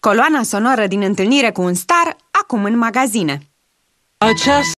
Coloana sonoră din întâlnire cu un star, acum în magazine. Această